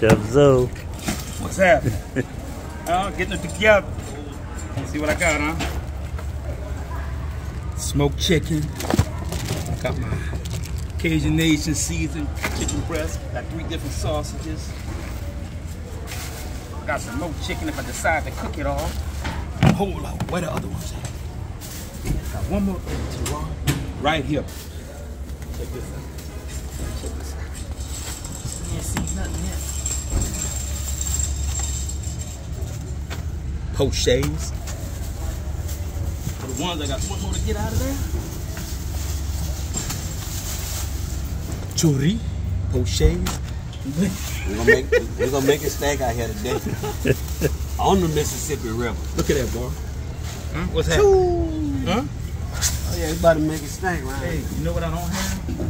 Chef Zo. What's happening? uh, oh, getting it together. Let's see what I got, huh? Smoked chicken. I got my Cajun Nation seasoned chicken breast. Got three different sausages. Got some more chicken if I decide to cook it all. Hold up. Where the other ones at? Got one more two, right here. Check this out. Check this out. Can't see nothing yet. Pochets. For the ones I got one more to get out of there. Chori, pochets. We're gonna make we're gonna make a snack out here today. On the Mississippi River. Look at that, boy. Huh? What's happening? To make a snack right Hey, you know what I don't have?